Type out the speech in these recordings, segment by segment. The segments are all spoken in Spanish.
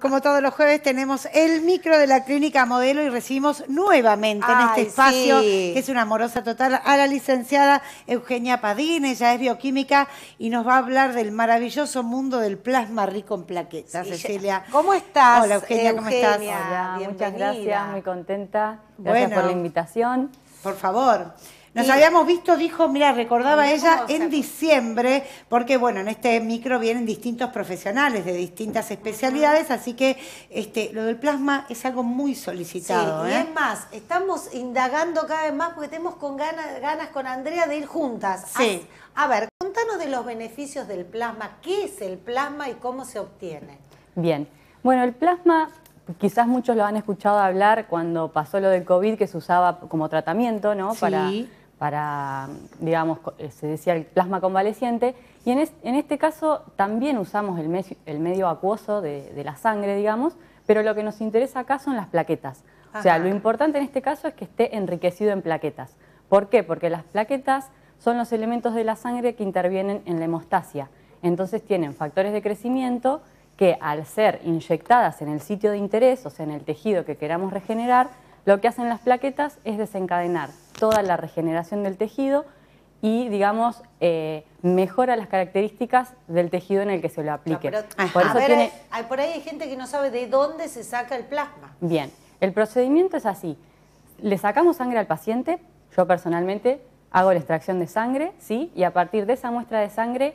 Como todos los jueves tenemos el micro de la clínica modelo y recibimos nuevamente en este espacio, sí. que es una amorosa total, a la licenciada Eugenia Padín, ella es bioquímica y nos va a hablar del maravilloso mundo del plasma rico en plaquetas, Sí, Cecilia. ¿Cómo estás? Hola Eugenia, ¿cómo estás? Eugenia? Hola, muchas gracias, muy contenta. Gracias Bueno. por la invitación. Por favor. Nos Y- habíamos visto, dijo, mira, recordaba ella ¿cómo se- en diciembre, porque bueno, en este micro vienen distintos profesionales de distintas especialidades, así que este, lo del plasma es algo muy Sí, solicitado. y ¿eh? es más, estamos indagando cada vez más porque tenemos con ganas, ganas con Andrea de ir juntas. Sí. A, a ver, contanos de los beneficios del plasma. ¿Qué es el plasma y cómo se obtiene? Bien. Bueno, el plasma, quizás muchos lo han escuchado hablar cuando pasó lo del COVID, que se usaba como tratamiento, ¿no? Sí. Para, para, digamos, eh, se decía el plasma convaleciente. Y en, es- en este caso también usamos el, mes- el medio acuoso de, de la sangre, digamos, pero lo que nos interesa acá son las plaquetas. O sea, lo importante en este caso es que esté enriquecido en plaquetas. ¿Por qué? Porque las plaquetas son los elementos de la sangre que intervienen en la hemostasia. Entonces tienen factores de crecimiento que al ser inyectadas en el sitio de interés, o sea, en el tejido que queramos regenerar, lo que hacen las plaquetas es desencadenar toda la regeneración del tejido y, digamos, eh, mejora las características del tejido en el que se lo aplique. No, pero- Por eso ver, tiene... hay- por ahí hay gente que no sabe de dónde se saca el plasma. Bien, el procedimiento es así. Le sacamos sangre al paciente, yo personalmente hago la extracción de sangre, ¿sí? Y a partir de esa muestra de sangre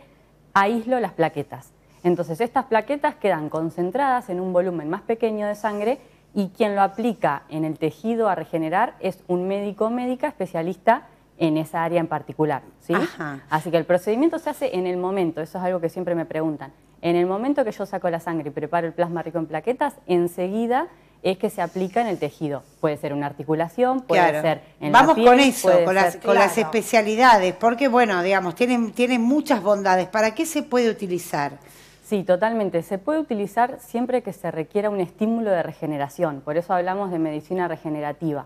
aíslo las plaquetas. Entonces estas plaquetas quedan concentradas en un volumen más pequeño de sangre y quien lo aplica en el tejido a regenerar es un médico médica especialista en esa área en particular, ¿sí? Ajá. Así que el procedimiento se hace en el momento, eso es algo que siempre me preguntan. En el momento que yo saco la sangre y preparo el plasma rico en plaquetas, enseguida es que se aplica en el tejido. Puede ser una articulación, puede Claro. ser en la Vamos piel, con eso, con las, ser- con las claro. especialidades, porque bueno, digamos, tienen, tienen muchas bondades. ¿Para qué se puede utilizar? Sí, totalmente. Se puede utilizar siempre que se requiera un estímulo de regeneración. Por eso hablamos de medicina regenerativa.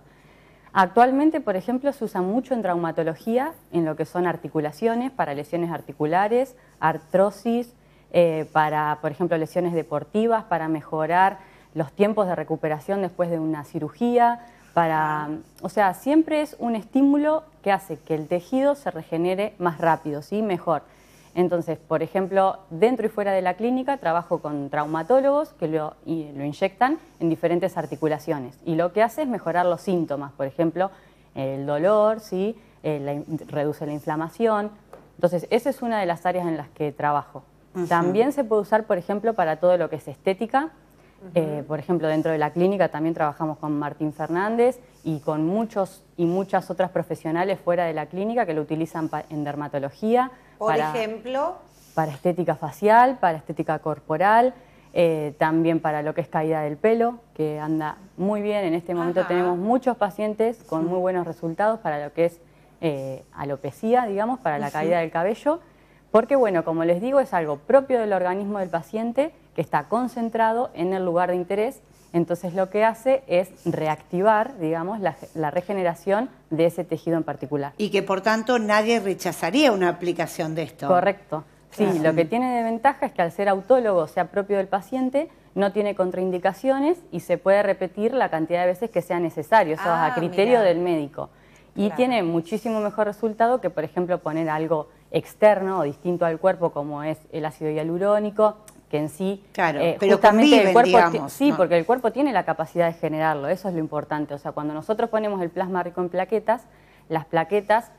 Actualmente, por ejemplo, se usa mucho en traumatología, en lo que son articulaciones, para lesiones articulares, artrosis, eh, para, por ejemplo, lesiones deportivas, para mejorar los tiempos de recuperación después de una cirugía, para, o sea, siempre es un estímulo que hace que el tejido se regenere más rápido, ¿sí? mejor. Entonces, por ejemplo, dentro y fuera de la clínica trabajo con traumatólogos que lo, y lo inyectan en diferentes articulaciones y lo que hace es mejorar los síntomas, por ejemplo, el dolor, ¿sí? Eh, la reduce la inflamación. Entonces, esa es una de las áreas en las que trabajo. También se puede usar, por ejemplo, para todo lo que es estética. Eh, por ejemplo, dentro de la clínica también trabajamos con Martín Fernández y con muchos y muchas otras profesionales fuera de la clínica que lo utilizan en dermatología. Por para- ejemplo, para estética facial, para estética corporal, eh, también para lo que es caída del pelo, que anda muy bien. En este momento Ajá. tenemos muchos pacientes con muy buenos resultados para lo que es eh, alopecia, digamos, para la caída del cabello, porque bueno, como les digo, es algo propio del organismo del paciente que está concentrado en el lugar de interés. Entonces lo que hace es reactivar, digamos, la, la regeneración de ese tejido en particular. Y que por tanto nadie rechazaría una aplicación de esto. Correcto. Sí, lo que tiene de ventaja es que al ser autólogo, o sea propio del paciente, no tiene contraindicaciones y se puede repetir la cantidad de veces que sea necesario, eso Ah, a criterio del médico. Y Claro. tiene muchísimo mejor resultado que, por ejemplo, poner algo externo o distinto al cuerpo, como es el ácido hialurónico, que en sí, eh, Claro, pero justamente conviven, el cuerpo, digamos, sí, ¿no? porque el cuerpo tiene la capacidad de generarlo, eso es lo importante. O sea, cuando nosotros ponemos el plasma rico en plaquetas, las plaquetas,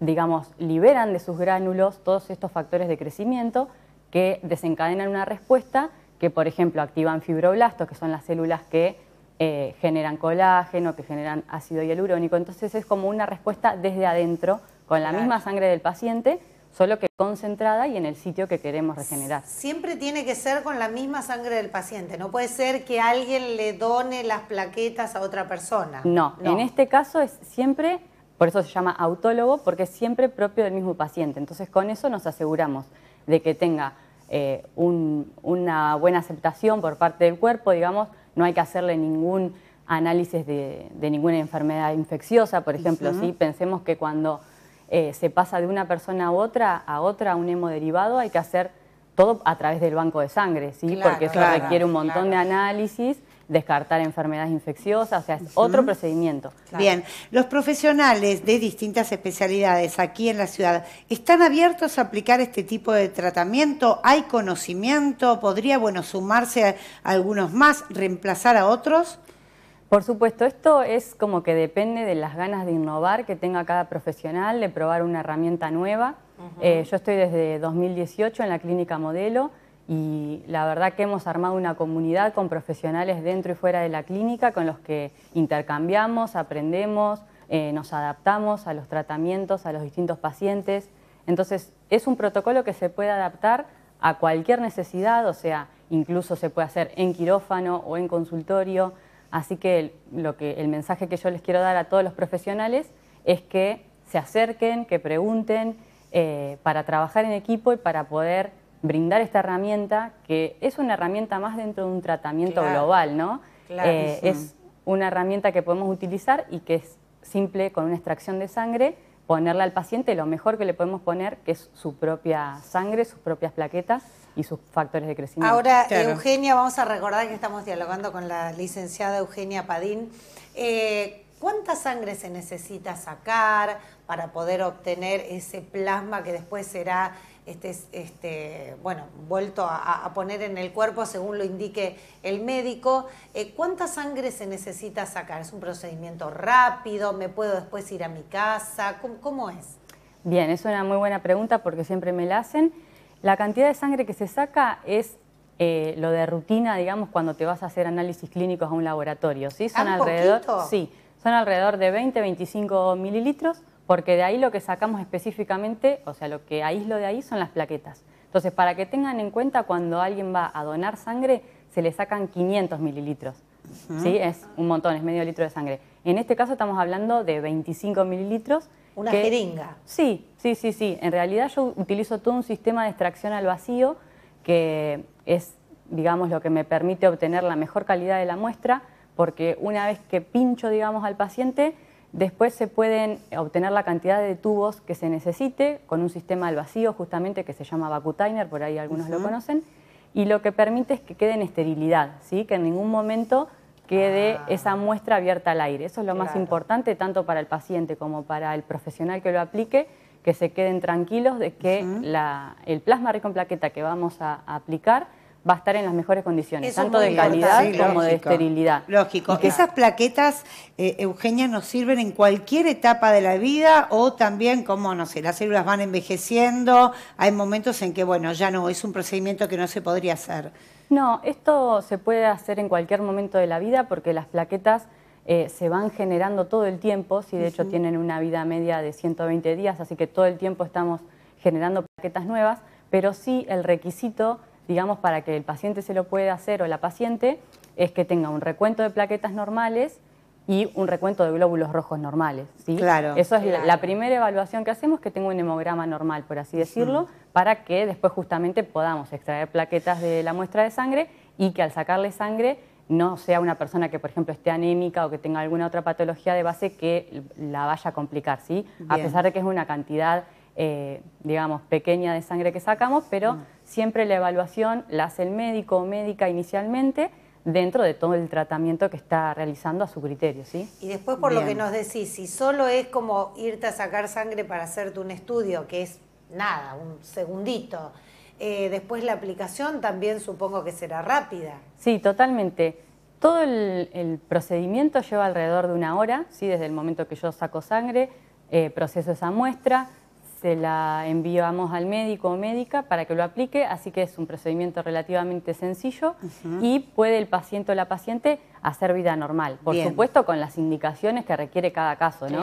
digamos, liberan de sus gránulos todos estos factores de crecimiento que desencadenan una respuesta que, por ejemplo, activan fibroblastos, que son las células que eh, generan colágeno, que generan ácido hialurónico. Entonces es como una respuesta desde adentro, con la Claro. misma sangre del paciente, solo que concentrada y en el sitio que queremos regenerar. siempre tiene que ser con la misma sangre del paciente. No puede ser que alguien le done las plaquetas a otra persona. No, en este caso es siempre, por eso se llama autólogo, porque es siempre propio del mismo paciente. Entonces con eso nos aseguramos de que tenga eh, un- una buena aceptación por parte del cuerpo, digamos, no hay que hacerle ningún análisis de, de ninguna enfermedad infecciosa, por ejemplo, ¿sí? pensemos que cuando eh, se pasa de una persona a otra, a otra, a un hemoderivado, hay que hacer todo a través del banco de sangre, ¿sí? Porque eso requiere un montón de análisis descartar enfermedades infecciosas, o sea, es otro procedimiento. Bien, los profesionales de distintas especialidades aquí en la ciudad, ¿están abiertos a aplicar este tipo de tratamiento? ¿Hay conocimiento? ¿Podría, bueno, sumarse a algunos más, reemplazar a otros? Por supuesto, esto es como que depende de las ganas de innovar que tenga cada profesional, de probar una herramienta nueva. Eh, yo estoy desde 2018 en la clínica Modelo, y la verdad que hemos armado una comunidad con profesionales dentro y fuera de la clínica con los que intercambiamos, aprendemos, eh, nos adaptamos a los tratamientos, a los distintos pacientes. Entonces es un protocolo que se puede adaptar a cualquier necesidad, o sea, incluso se puede hacer en quirófano o en consultorio. Así que el, lo que el mensaje que yo les quiero dar a todos los profesionales es que se acerquen, que pregunten eh, para trabajar en equipo y para poder brindar esta herramienta, que es una herramienta más dentro de un tratamiento global, ¿no? Eh, es una herramienta que podemos utilizar y que es simple con una extracción de sangre, ponerle al paciente lo mejor que le podemos poner, que es su propia sangre, sus propias plaquetas y sus factores de crecimiento. Ahora, Eugenia, vamos a recordar que estamos dialogando con la licenciada Eugenia Padín. Eh, ¿Cuánta sangre se necesita sacar para poder obtener ese plasma que después será este, este, bueno, vuelto a, poner en el cuerpo según lo indique el médico. Eh, ¿Cuánta sangre se necesita sacar? ¿Es un procedimiento rápido? ¿Me puedo después ir a mi casa? ¿Cómo, es? Bien, es una muy buena pregunta porque siempre me la hacen. La cantidad de sangre que se saca es eh, lo de rutina, digamos, cuando te vas a hacer análisis clínicos a un laboratorio. ¿sí? Son alrededor, sí, son alrededor de 20-25 mililitros porque de ahí lo que sacamos específicamente, o sea, lo que aíslo de ahí son las plaquetas. Entonces, para que tengan en cuenta, cuando alguien va a donar sangre, se le sacan 500 mililitros. ¿sí? Es un montón, es medio litro de sangre. En este caso estamos hablando de 25 mililitros. Una jeringa. Sí, sí, sí, sí. En realidad yo utilizo todo un sistema de extracción al vacío que es, digamos, lo que me permite obtener la mejor calidad de la muestra, porque una vez que pincho, digamos, al paciente, Después se pueden obtener la cantidad de tubos que se necesite con un sistema al vacío justamente que se llama Vacutainer, por ahí algunos lo conocen, y lo que permite es que quede en esterilidad, ¿sí? que en ningún momento quede ah. esa muestra abierta al aire. Eso es lo más importante tanto para el paciente como para el profesional que lo aplique, que se queden tranquilos de que el plasma rico en plaqueta que vamos a aplicar va a estar en las mejores condiciones, tanto de calidad como de esterilidad. Lógico. Esas plaquetas, eh, Eugenia, nos sirven en cualquier etapa de la vida o también, como, no sé, las células van envejeciendo, hay momentos en que, bueno, ya no, es un procedimiento que no se podría hacer. No, esto se puede hacer en cualquier momento de la vida porque las plaquetas eh, se van generando todo el tiempo, si de hecho tienen una vida media de 120 días, así que todo el tiempo estamos generando plaquetas nuevas, pero sí el requisito digamos, para que el paciente se lo pueda hacer o la paciente, es que tenga un recuento de plaquetas normales y un recuento de glóbulos rojos normales. ¿sí? Claro. Eso es la, primera evaluación que hacemos, que tenga un hemograma normal, por así decirlo, para que después justamente podamos extraer plaquetas de la muestra de sangre y que al sacarle sangre no sea una persona que, por ejemplo, esté anémica o que tenga alguna otra patología de base que la vaya a complicar, ¿sí? A pesar de que es una cantidad eh, digamos, pequeña de sangre que sacamos, pero mm. Siempre la evaluación la hace el médico o médica inicialmente dentro de todo el tratamiento que está realizando a su criterio, ¿sí? Y después por lo que nos decís, si solo es como irte a sacar sangre para hacerte un estudio, que es nada, un segundito, eh, después la aplicación también supongo que será rápida. Sí, totalmente. Todo el, procedimiento lleva alrededor de una hora, ¿sí? desde el momento que yo saco sangre, eh, proceso esa muestra, se la enviamos al médico o médica para que lo aplique, así que es un procedimiento relativamente sencillo y puede el paciente o la paciente hacer vida normal. Por supuesto, con las indicaciones que requiere cada caso, ¿no?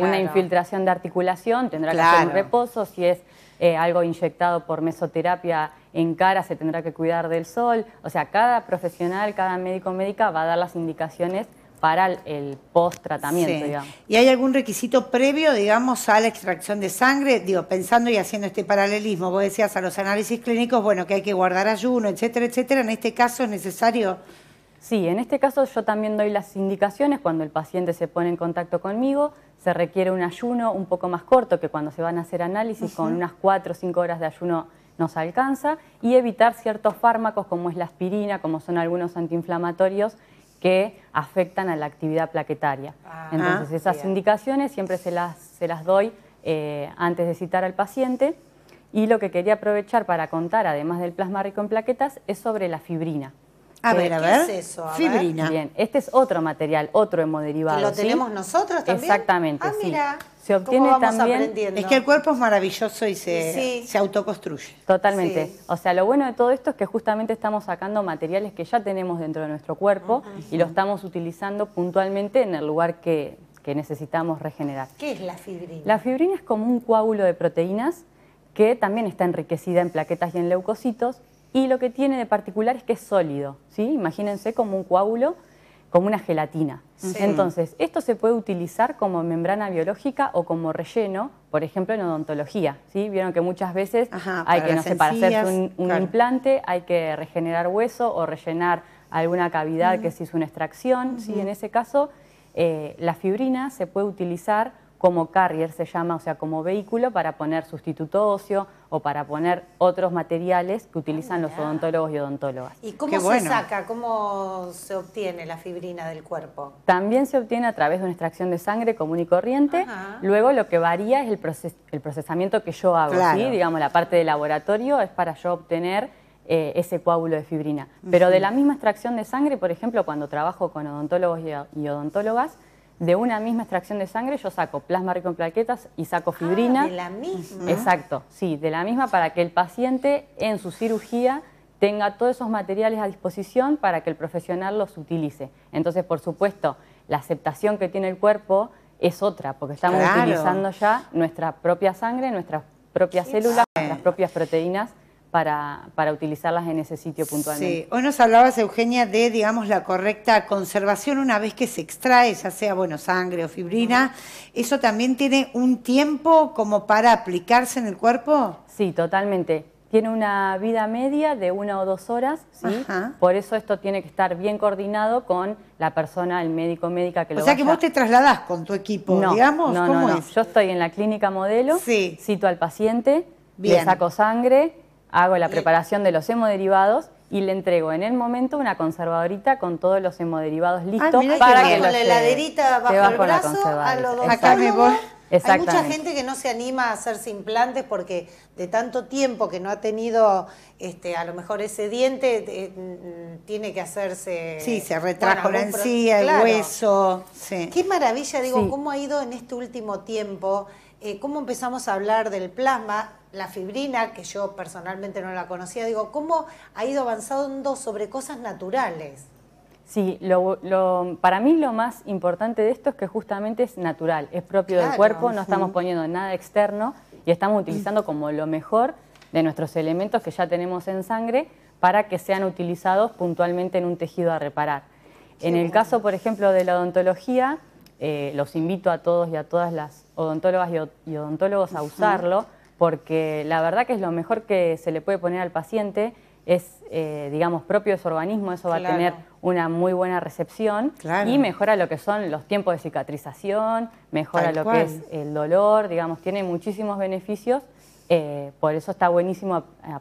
Una infiltración de articulación tendrá que hacer un reposo, si es eh, algo inyectado por mesoterapia en cara se tendrá que cuidar del sol. O sea, cada profesional, cada médico o médica va a dar las indicaciones para el, post-tratamiento, digamos. ¿Y hay algún requisito previo, digamos, a la extracción de sangre? Digo, pensando y haciendo este paralelismo, vos decías a los análisis clínicos, bueno, que hay que guardar ayuno, etcétera, etcétera. ¿En este caso es necesario...? Sí, en este caso yo también doy las indicaciones cuando el paciente se pone en contacto conmigo, se requiere un ayuno un poco más corto que cuando se van a hacer análisis, con unas 4 o 5 horas de ayuno nos alcanza y evitar ciertos fármacos como es la aspirina, como son algunos antiinflamatorios que afectan a la actividad plaquetaria. Ah, Entonces esas indicaciones siempre se las, se las doy eh, antes de citar al paciente y lo que quería aprovechar para contar, además del plasma rico en plaquetas, es sobre la fibrina. A ¿Qué- ver, a qué ver. es eso? A ver. Fibrina. Bien, este es otro material, otro hemoderivado. ¿Que lo ¿sí? tenemos nosotros también? Exactamente, Ah, sí. mira. Se obtiene ¿Cómo vamos también-? Es que el cuerpo es maravilloso y se, Sí. se autoconstruye. Totalmente. Sí. O sea, lo bueno de todo esto es que justamente estamos sacando materiales que ya tenemos dentro de nuestro cuerpo y lo estamos utilizando puntualmente en el lugar que, que necesitamos regenerar. ¿Qué es la fibrina? La fibrina es como un coágulo de proteínas que también está enriquecida en plaquetas y en leucocitos y lo que tiene de particular es que es sólido, ¿sí? Imagínense como un coágulo, como una gelatina. Sí. Entonces, esto se puede utilizar como membrana biológica o como relleno, por ejemplo, en odontología, ¿sí? Vieron que muchas veces Ajá, hay que, no sé, para hacerse un, un claro. implante, hay que regenerar hueso o rellenar alguna cavidad que se hizo una extracción, ¿sí? En ese caso, eh, la fibrina se puede utilizar como carrier, se llama, o sea, como vehículo para poner sustituto óseo o para poner otros materiales que utilizan los mirá. odontólogos y odontólogas. ¿Y cómo Qué se bueno. saca? ¿Cómo se obtiene la fibrina del cuerpo? También se obtiene a través de una extracción de sangre común y corriente. Ajá. Luego lo que varía es el, proces- el procesamiento que yo hago. Claro. ¿sí? Digamos, la parte de laboratorio es para yo obtener eh, ese coágulo de fibrina. Pero de la misma extracción de sangre, por ejemplo, cuando trabajo con odontólogos y, y odontólogas, de una misma extracción de sangre yo saco plasma rico en plaquetas y saco fibrina. Ah, de la misma. Exacto, sí, de la misma para que el paciente en su cirugía tenga todos esos materiales a disposición para que el profesional los utilice. Entonces, por supuesto, la aceptación que tiene el cuerpo es otra, porque estamos Claro. utilizando ya nuestra propia sangre, nuestras propias células, nuestras propias proteínas para, para utilizarlas en ese sitio puntualmente. Sí. Hoy nos hablabas, Eugenia, de, digamos, la correcta conservación una vez que se extrae, ya sea, bueno, sangre o fibrina. ¿Eso también tiene un tiempo como para aplicarse en el cuerpo? Sí, totalmente. Tiene una vida media de una o dos horas, ¿sí? Ajá. Por eso esto tiene que estar bien coordinado con la persona, el médico o médica que O lo sea que vos te trasladás con tu equipo, no, digamos, no, ¿cómo no, no. es? Yo estoy en la clínica modelo, Sí. cito al paciente, Bien. le saco sangre, hago la preparación de los hemoderivados y le entrego en el momento una conservadorita con todos los hemoderivados listos mira qué para bien. que con los la heladerita bajo el brazo al odontólogo. Acá me voy. Hay mucha gente que no se anima a hacerse implantes porque de tanto tiempo que no ha tenido este, a lo mejor ese diente, eh, mm, tiene que hacerse... Sí, se retrajo bueno, la pro- encía, el hueso. Sí. Qué maravilla, digo, Sí. cómo ha ido en este último tiempo, eh, cómo empezamos a hablar del plasma, la fibrina, que yo personalmente no la conocía, digo, cómo ha ido avanzando sobre cosas naturales. Sí, lo- lo- para mí lo más importante de esto es que justamente es natural, es propio Claro. del cuerpo, no estamos poniendo nada externo y estamos utilizando como lo mejor de nuestros elementos que ya tenemos en sangre para que sean utilizados puntualmente en un tejido a reparar. en el caso, por ejemplo, de la odontología, eh, los invito a todos y a todas las odontólogas y od- y odontólogos a usarlo porque la verdad que es lo mejor que se le puede poner al paciente, es, eh, digamos, propio de su organismo, eso va a tener una muy buena recepción Claro. y mejora lo que son los tiempos de cicatrización, mejora Tal lo cual. que es el dolor, digamos, tiene muchísimos beneficios, eh, por eso está buenísimo a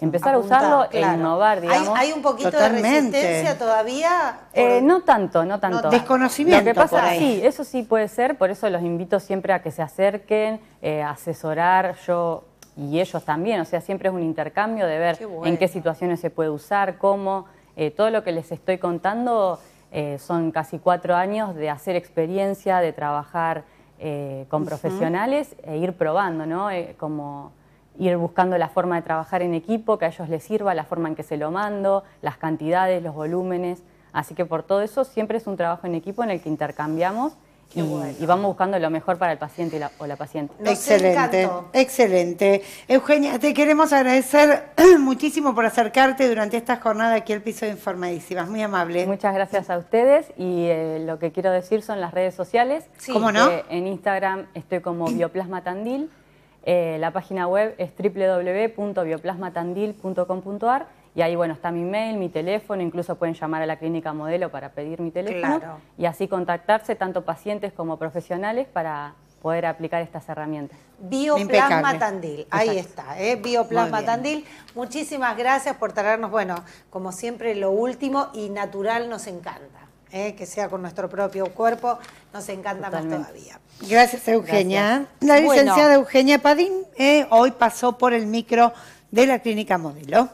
empezar Apuntar, a usarlo claro. e innovar, digamos. Hay, hay un poquito Totalmente. de resistencia todavía. por- Eh, no tanto, no tanto. Desconocimiento Lo que pasa, por ahí. sí, eso sí puede ser, por eso los invito siempre a que se acerquen, eh, asesorar, yo y ellos también, o sea, siempre es un intercambio de ver Qué bueno. en qué situaciones se puede usar, cómo, eh, todo lo que les estoy contando eh, son casi cuatro años de hacer experiencia, de trabajar eh, con profesionales e ir probando, ¿no? Eh, como ir buscando la forma de trabajar en equipo, que a ellos les sirva, la forma en que se lo mando, las cantidades, los volúmenes. Así que por todo eso siempre es un trabajo en equipo en el que intercambiamos y, y vamos buscando lo mejor para el paciente y la- o la paciente. Nos excelente, encantó. excelente. Eugenia, te queremos agradecer muchísimo por acercarte durante esta jornada aquí al piso de Informadísimas. Muy amable. Muchas gracias a ustedes y eh, lo que quiero decir son las redes sociales. Sí. ¿Cómo no? Eh, en Instagram estoy como Bioplasma Tandil. Eh, la página web es www.bioplasmatandil.com.ar y ahí bueno está mi mail, mi teléfono, incluso pueden llamar a la clínica modelo para pedir mi teléfono Claro. y así contactarse tanto pacientes como profesionales para, poder aplicar estas herramientas. Bioplasma Tandil, ahí está, ¿eh? Bioplasma Tandil. Muchísimas gracias por traernos, bueno, como siempre, lo último y natural nos encanta. ¿Eh? que sea con nuestro propio cuerpo, nos encanta más todavía. Gracias, Eugenia. La licenciada Eugenia Padín ¿eh? hoy pasó por el micro de la Clínica Modelo.